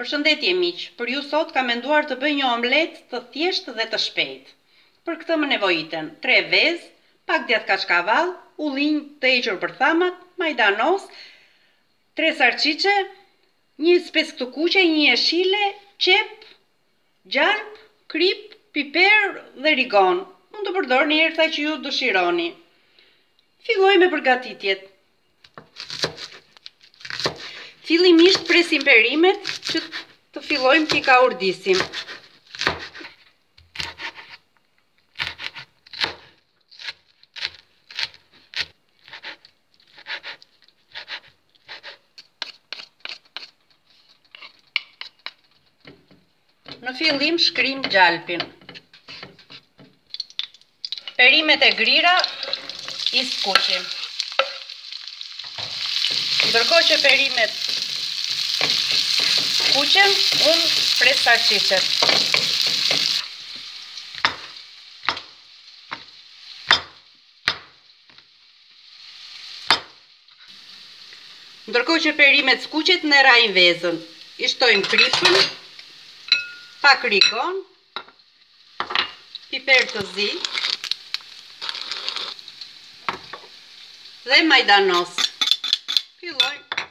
Përshëndetje miq, për ju sot kam menduar të bëj një omletë të thjeshtë dhe të shpejtë. Për këtë më nevojiten, tre vezë, pak djathë kaçkavall, ullinj të hequr bërthamat, majdanoz, tre salçiçe, një specë të kuqe, një jeshile, qepë, gjalp, kripë, piper dhe rigon. Mund të përdorni erëza që ju dëshironi. Fillojmë me përgatitjet. Fillimisht presim perimet që të fillojmë t'i kaurdisim. Në fillim shkrijmë gjalpin. Perimet e grira i skuqim. Ndërkohë që perimet skuqen, unë pres salçiçet. Ndërkohë që perimet skuqen ne rrahim vezët. I shtojmë kripën, pak rigon, piper të zi dhe majdanoz. Fillojmë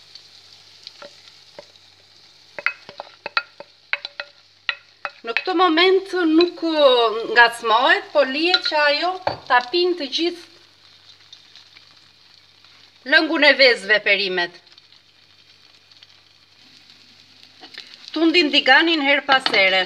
Në këtë moment nuk ngacmohet, po lihet që ajo ta pinë të gjithë lëngun e vezëve perimet. Tundim tiganin herë pas here.